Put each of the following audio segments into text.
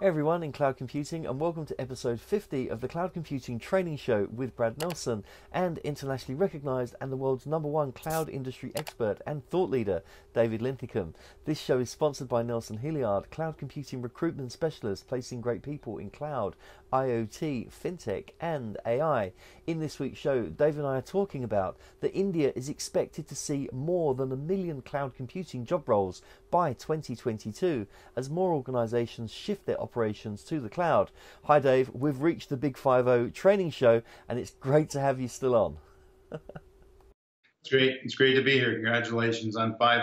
Everyone in cloud computing, and welcome to episode 50 of the Cloud Computing Training Show with Brad Nelson and internationally recognized and the world's number one cloud industry expert and thought leader, David Linthicum. This show is sponsored by Nelson Hilliard, cloud computing recruitment specialist, placing great people in cloud, IoT, fintech, and AI. In this week's show, Dave and I are talking about that India is expected to see more than a million cloud computing job roles by 2022 as more organizations shift their operations to the cloud. Hi, Dave. We've reached the Big 5 training show, and it's great to have you still on. it's great. It's great to be here. Congratulations on 5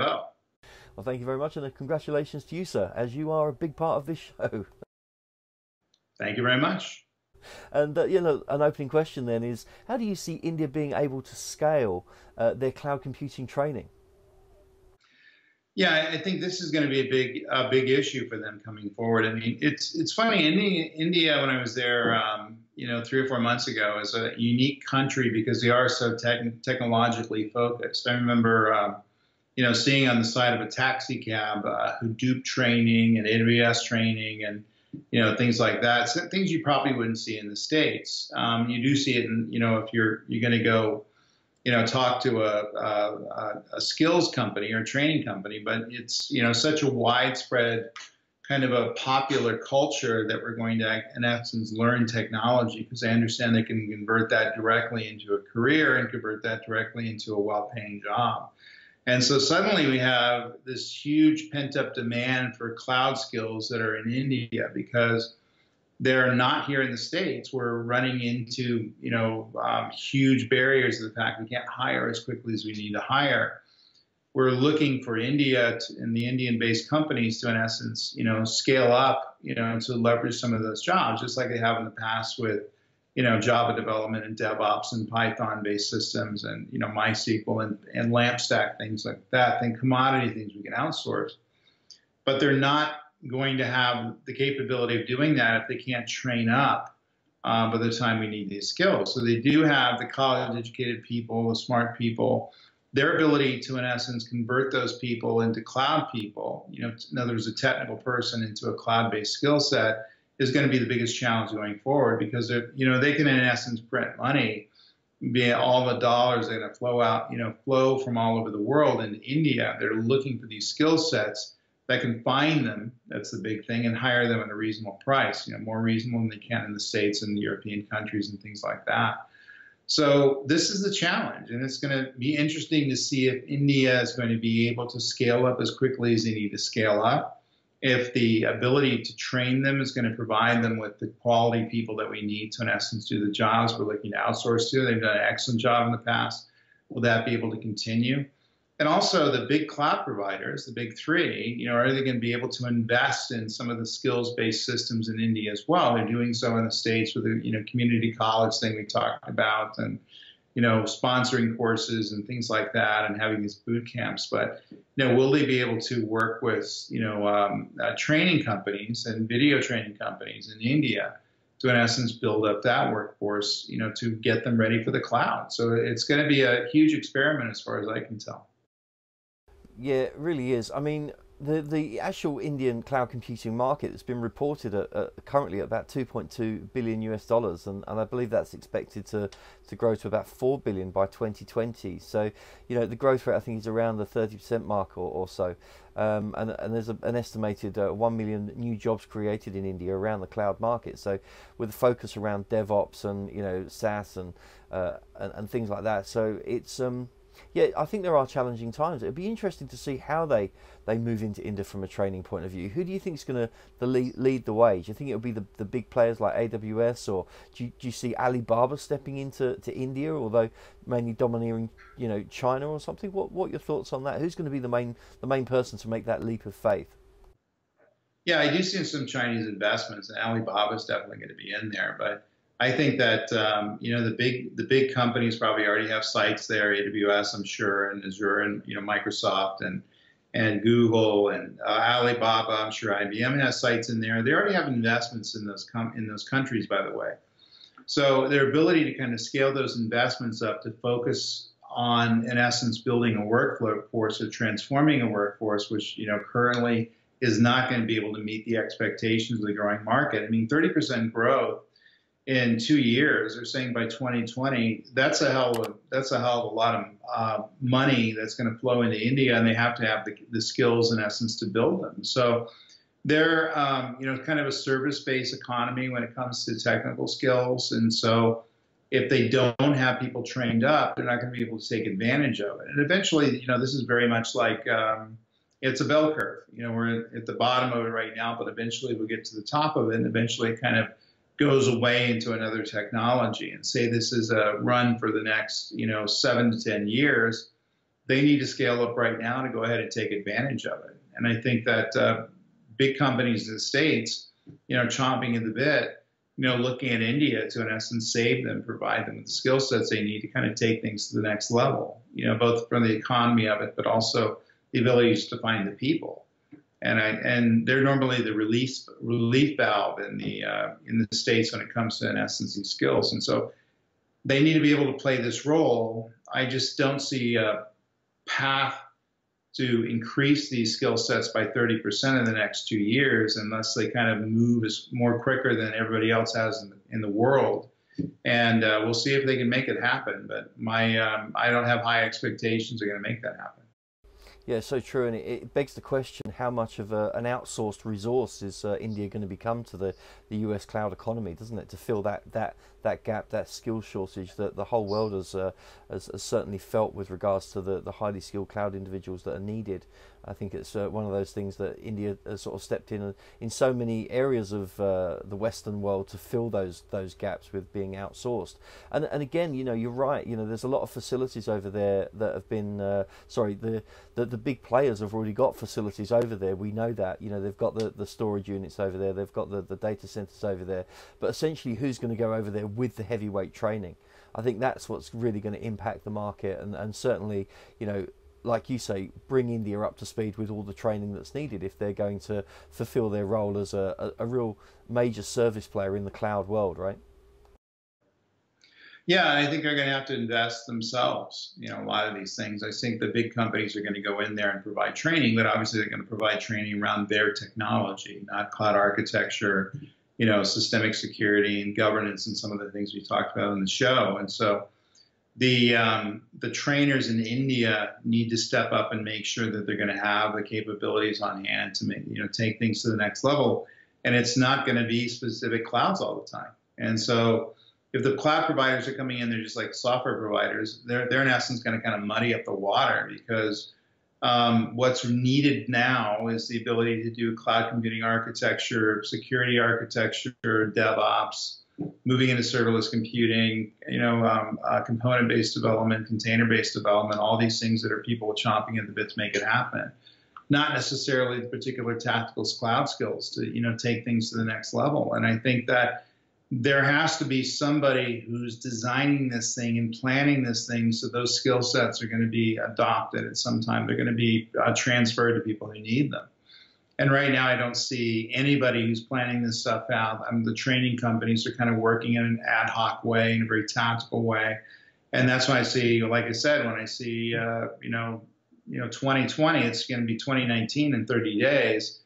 Well, thank you very much, and congratulations to you, sir, as you are a big part of this show. Thank you very much. And uh, you know, an opening question then is: How do you see India being able to scale uh, their cloud computing training? Yeah, I think this is going to be a big, a big issue for them coming forward. I mean, it's it's funny. India, India when I was there, um, you know, three or four months ago, is a unique country because they are so tech- technologically focused. I remember, um, you know, seeing on the side of a taxi cab uh, Hadoop training and AWS training and you know things like that. So things you probably wouldn't see in the states. Um, you do see it, in, you know, if you're you're going to go, you know, talk to a, a, a skills company or a training company, but it's you know such a widespread kind of a popular culture that we're going to, in essence, learn technology because they understand they can convert that directly into a career and convert that directly into a well-paying job. And so suddenly we have this huge pent up demand for cloud skills that are in India because they're not here in the states. We're running into you know um, huge barriers of the fact we can't hire as quickly as we need to hire. We're looking for India to, and the Indian-based companies to, in essence, you know, scale up, you know, to leverage some of those jobs, just like they have in the past with you know, Java development and DevOps and Python-based systems and, you know, MySQL and, and LAMP stack, things like that, then commodity things we can outsource. But they're not going to have the capability of doing that if they can't train up uh, by the time we need these skills. So they do have the college-educated people, the smart people, their ability to, in essence, convert those people into cloud people, you know, in other words, a technical person into a cloud-based skill set is going to be the biggest challenge going forward because you know they can in essence print money be all the dollars that are going to flow out you know flow from all over the world in India they're looking for these skill sets that can find them that's the big thing and hire them at a reasonable price you know more reasonable than they can in the states and the European countries and things like that so this is the challenge and it's going to be interesting to see if India is going to be able to scale up as quickly as they need to scale up if the ability to train them is going to provide them with the quality people that we need to, in essence, do the jobs we're looking to outsource to. They've done an excellent job in the past. Will that be able to continue? And also the big cloud providers, the big three, you know, are they going to be able to invest in some of the skills-based systems in India as well? They're doing so in the states with the, you know, community college thing we talked about, and you know, sponsoring courses and things like that and having these boot camps. But, you know, will they be able to work with, you know, um, uh, training companies and video training companies in India to, in essence, build up that workforce, you know, to get them ready for the cloud? So it's going to be a huge experiment as far as I can tell. Yeah, it really is. I mean, the the actual Indian cloud computing market has been reported at, at currently at about 2.2 billion US dollars, and, and I believe that's expected to to grow to about 4 billion by 2020. So, you know, the growth rate I think is around the 30% mark or, or so, um, and and there's a, an estimated uh, 1 million new jobs created in India around the cloud market. So, with a focus around DevOps and you know SaaS and uh, and, and things like that. So it's um yeah, I think there are challenging times. It'd be interesting to see how they, they move into India from a training point of view. Who do you think is going to lead, lead the way? Do you think it'll be the, the big players like AWS, or do you, do you see Alibaba stepping into to India, although mainly domineering you know China or something? What what your thoughts on that? Who's going to be the main the main person to make that leap of faith? Yeah, I do see some Chinese investments, and Alibaba is definitely going to be in there, but I think that um, you know the big the big companies probably already have sites there, AWS, I'm sure, and Azure, and you know Microsoft and and Google and uh, Alibaba. I'm sure IBM has sites in there. They already have investments in those com- in those countries, by the way. So their ability to kind of scale those investments up to focus on, in essence, building a workforce or transforming a workforce, which you know currently is not going to be able to meet the expectations of the growing market. I mean, 30% growth in two years. They're saying by 2020, that's a hell of a, that's a hell of a lot of uh, money that's going to flow into India, and they have to have the, the skills in essence to build them. So they're um, you know kind of a service-based economy when it comes to technical skills, and so if they don't have people trained up, they're not going to be able to take advantage of it. And eventually, you know, this is very much like um, it's a bell curve. You know, we're at the bottom of it right now, but eventually we'll get to the top of it, and eventually it kind of goes away into another technology. And say this is a run for the next, you know, seven to ten years, they need to scale up right now to go ahead and take advantage of it. And I think that uh, big companies in the states, you know, chomping at the bit, you know, looking at India to in essence save them, provide them with the skill sets they need to kind of take things to the next level. You know, both from the economy of it, but also the abilities to find the people. And I and they're normally the release relief valve in the uh, in the states when it comes to in essence skills. And so they need to be able to play this role. I just don't see a path to increase these skill sets by 30% in the next two years unless they kind of move as more quicker than everybody else has in the, in the world. And uh, we'll see if they can make it happen. But my, um, I don't have high expectations they're going to make that happen. Yeah, so true, and it, it begs the question: How much of a, an outsourced resource is uh, India going to become to the, the U.S. cloud economy? Doesn't it to fill that that that gap, that skill shortage that the whole world has, uh, has, has certainly felt with regards to the, the highly skilled cloud individuals that are needed. I think it's uh, one of those things that India has sort of stepped in in so many areas of uh, the Western world to fill those those gaps with being outsourced. And and again, you know, you're right. You know, there's a lot of facilities over there that have been uh, sorry. The, the the big players have already got facilities over there. We know that. You know, they've got the, the storage units over there. They've got the, the data centers over there. But essentially, who's going to go over there with the heavyweight training? I think that's what's really going to impact the market, and, and certainly, you know, like you say, bring India up to speed with all the training that's needed if they're going to fulfill their role as a, a, a real major service player in the cloud world, right? Yeah, I think they're going to have to invest themselves. You know, a lot of these things. I think the big companies are going to go in there and provide training, but obviously they're going to provide training around their technology, not cloud architecture, you know, systemic security and governance, and some of the things we talked about in the show. And so, the um, the trainers in India need to step up and make sure that they're going to have the capabilities on hand to make you know take things to the next level. And it's not going to be specific clouds all the time. And so if the cloud providers are coming in, they're just like software providers. They're they're in essence going to kind of muddy up the water because um, what's needed now is the ability to do cloud computing architecture, security architecture, DevOps moving into serverless computing, you know, um, uh, component-based development, container-based development, all these things that are people chomping at the bit to make it happen. Not necessarily the particular tactical cloud skills to, you know, take things to the next level. And I think that there has to be somebody who's designing this thing and planning this thing so those skill sets are going to be adopted at some time. They're going to be uh, transferred to people who need them. And right now, I don't see anybody who's planning this stuff out. I mean, the training companies are kind of working in an ad hoc way, in a very tactical way, and that's why I see, like I said, when I see, uh, you know, you know, 2020, it's going to be 2019 in 30 days.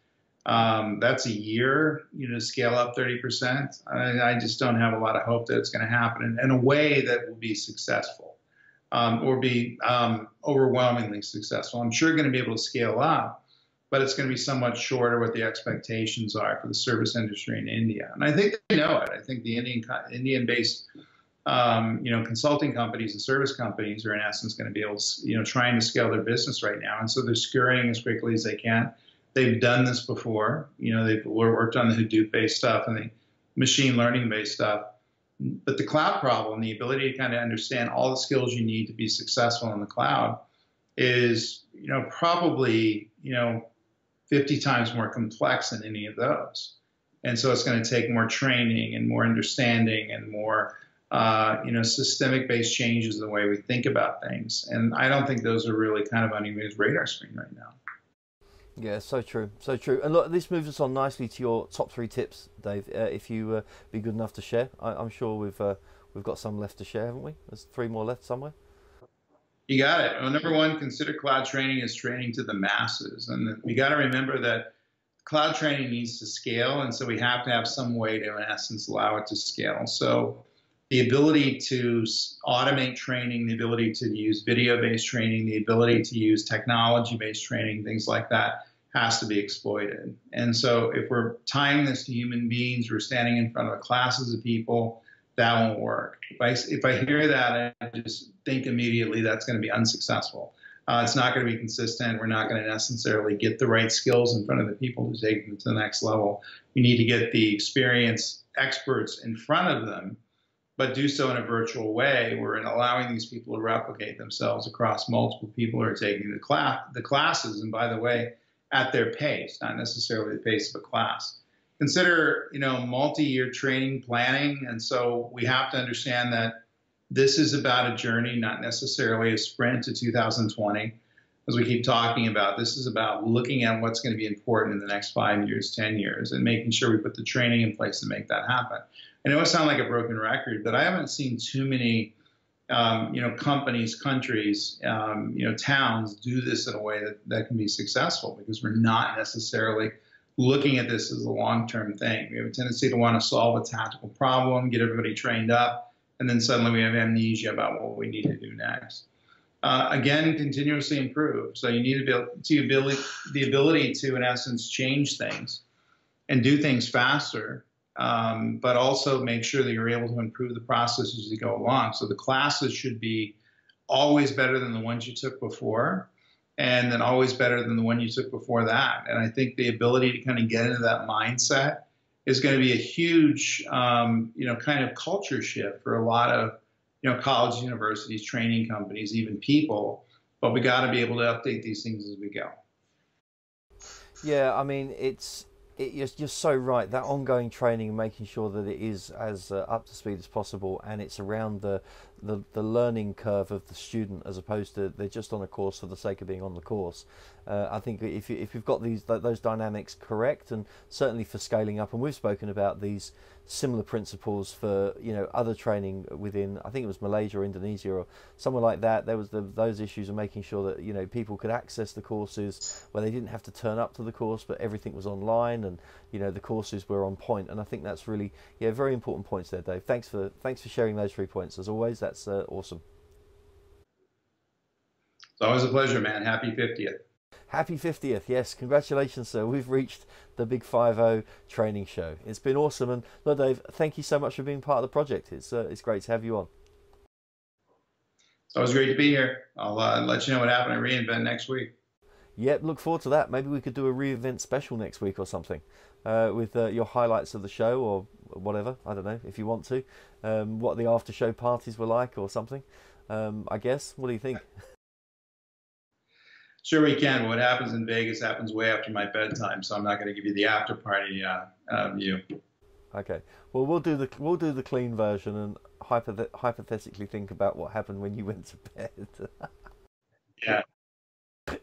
Um, that's a year, you know, scale up 30%. I, I, just don't have a lot of hope that it's going to happen in, in, a way that will be successful um, or be um, overwhelmingly successful. I'm sure going to be able to scale up, but it's going to be somewhat shorter what the expectations are for the service industry in India. And I think they know it. I think the Indian Indian-based um, you know consulting companies and service companies are in essence going to be able to you know trying to scale their business right now, and so they're scurrying as quickly as they can. They've done this before. You know they've worked on the Hadoop-based stuff and the machine learning-based stuff. But the cloud problem, the ability to kind of understand all the skills you need to be successful in the cloud, is you know probably you know 50 times more complex than any of those. And so it's going to take more training and more understanding and more, uh, you know, systemic based changes in the way we think about things. And I don't think those are really kind of on anybody's radar screen right now. Yeah, so true, so true. And look, this moves us on nicely to your top three tips, Dave. Uh, if you uh, be good enough to share, I, am sure we've uh, we've got some left to share, haven't we? There's three more left somewhere. You got it. Well, number one, consider cloud training as training to the masses. And we got to remember that cloud training needs to scale, and so we have to have some way to, in essence, allow it to scale. So the ability to automate training, the ability to use video-based training, the ability to use technology-based training, things like that has to be exploited. And so if we're tying this to human beings, we're standing in front of classes of people, that won't work. If I, if I hear that, I just think immediately that's going to be unsuccessful. Uh, it's not going to be consistent. We're not going to necessarily get the right skills in front of the people to take them to the next level. We need to get the experienced experts in front of them, but do so in a virtual way. We're in allowing these people to replicate themselves across multiple people who are taking the class, the classes. And by the way, at their pace, not necessarily the pace of a class. Consider, you know, multi-year training planning, and so we have to understand that this is about a journey, not necessarily a sprint to 2020. As we keep talking about, this is about looking at what's going to be important in the next five years, 10 years, and making sure we put the training in place to make that happen. I know it sounds like a broken record, but I haven't seen too many um, you know, companies, countries, um, you know, towns do this in a way that, that can be successful because we're not necessarily looking at this as a long-term thing. We have a tendency to want to solve a tactical problem, get everybody trained up, and then suddenly we have amnesia about what we need to do next. Uh, again, continuously improve. So you need to build the ability, the ability to, in essence, change things and do things faster um, but also make sure that you're able to improve the process as you go along. So the classes should be always better than the ones you took before, and then always better than the one you took before that. And I think the ability to kind of get into that mindset is going to be a huge, um, you know, kind of culture shift for a lot of, you know, colleges, universities, training companies, even people. But we got to be able to update these things as we go. Yeah, I mean, it's it, you're, you're, so right. That ongoing training and making sure that it is as uh, up to speed as possible, and it's around the, the the learning curve of the student, as opposed to they're just on a course for the sake of being on the course. Uh, I think if you, if you've got these those dynamics correct, and certainly for scaling up, and we've spoken about these similar principles for you know other training within I think it was Malaysia or Indonesia or somewhere like that. There was the, those issues of making sure that you know people could access the courses where they didn't have to turn up to the course, but everything was online and you know the courses were on point. And I think that's really yeah very important points there, Dave. Thanks for thanks for sharing those three points as always. That's uh, awesome. It's always a pleasure, man. Happy 50th. Happy 50th, yes, congratulations, sir. We've reached the Big 5 training show. It's been awesome. And look, Dave, thank you so much for being part of the project. It's, uh, it's great to have you on. It's always great to be here. I'll uh, let you know what happened at reInvent next week. Yep, look forward to that. Maybe we could do a reInvent special next week or something uh, with uh, your highlights of the show or whatever. I don't know if you want to. Um, what the after show parties were like or something. Um, I guess. What do you think? Sure, we can. What happens in Vegas happens way after my bedtime, so I'm not going to give you the after party uh, uh, view. Okay. Well, we'll do the we'll do the clean version and hypoth- hypothetically think about what happened when you went to bed. yeah.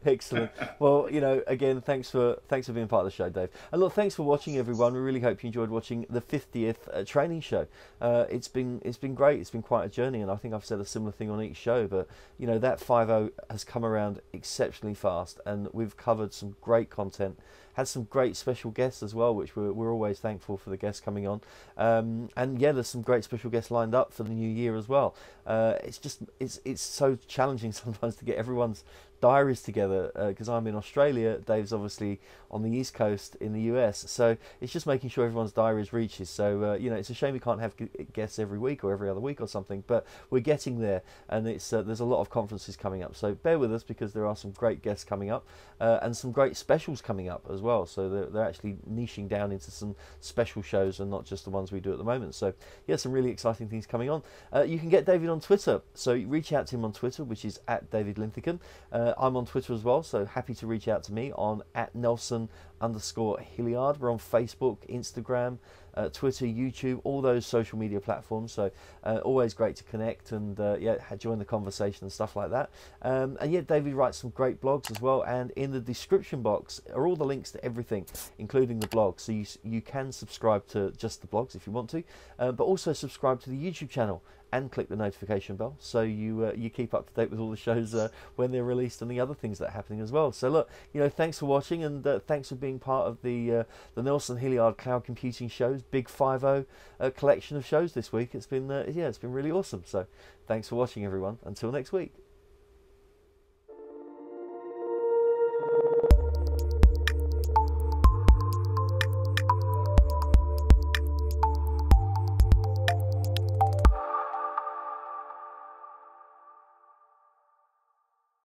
Excellent. Well, you know, again, thanks for thanks for being part of the show, Dave. And look, thanks for watching, everyone. We really hope you enjoyed watching the 50th uh, training show. Uh, it's been it's been great. It's been quite a journey, and I think I've said a similar thing on each show. But you know, that 50 has come around exceptionally fast, and we've covered some great content had some great special guests as well, which we're, we're always thankful for the guests coming on. Um, and yeah, there's some great special guests lined up for the new year as well. Uh, it's just it's it's so challenging sometimes to get everyone's diaries together because uh, I'm in Australia. Dave's obviously on the East Coast in the US, so it's just making sure everyone's diaries reaches. So uh, you know, it's a shame we can't have guests every week or every other week or something, but we're getting there, and it's uh, there's a lot of conferences coming up. So bear with us because there are some great guests coming up uh, and some great specials coming up as well. So they're, they're actually niching down into some special shows and not just the ones we do at the moment. So yeah, some really exciting things coming on. Uh, you can get David on Twitter. So reach out to him on Twitter, which is at David Linthicum. Uh, I'm on Twitter as well, so happy to reach out to me on at Nelson underscore Hilliard. We're on Facebook, Instagram, uh, Twitter, YouTube, all those social media platforms. So uh, always great to connect and uh, yeah, join the conversation and stuff like that. Um, and yeah, David writes some great blogs as well. And in the description box are all the links to everything, including the blog. So you you can subscribe to just the blogs if you want to, uh, but also subscribe to the YouTube channel and click the notification bell so you uh, you keep up to date with all the shows uh, when they're released and the other things that are happening as well. So look, you know, thanks for watching and uh, thanks for being part of the uh, the Nelson Hilliard Cloud Computing shows, Big Five O uh, collection of shows this week. It's been uh, yeah, it's been really awesome. So thanks for watching, everyone. Until next week.